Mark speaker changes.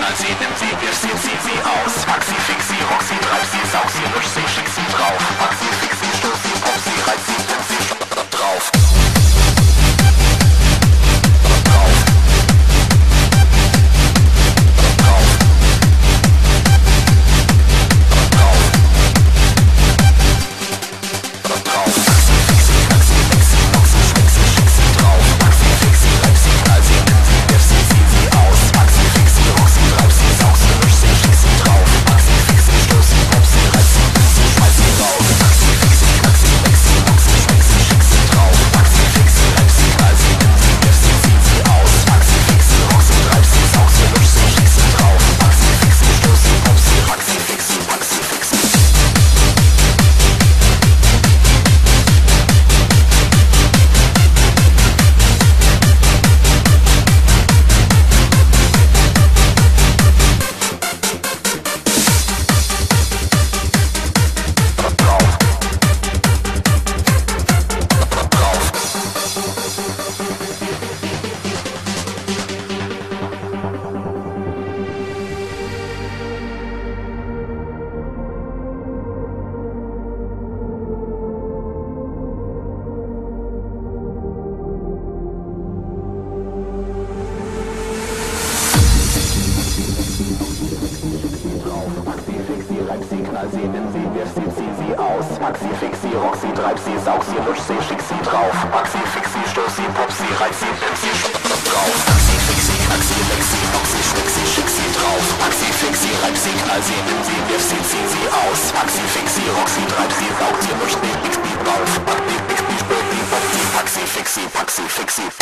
Speaker 1: knall sie, nimm sie, wirf sie, zieh sie aus. Maxi, fix sie, rock sie, sie, knall sie, sie, wirf sie, zieh sie aus. Maxi, fix sie, rock sie, treib sie, saug sie, lusch sie, schick sie drauf. Maxi, fix sie, stoß sie, pop sie, reiz sie, nimm sie, drauf. Maxi, fix sie, knack sie, leck sie, rock sie, schnick sie, schick sie drauf. Maxi, fix sie, reib sie, knall sie, nimm sie, wirf sie, zieh sie aus. Maxi, fix sie, rock sie, treib sie, saug sie, lusch sie, schick sie drauf. Maxi, fix sie, spür sie, pop sie, Maxi, fix sie, pack sie, fix sie.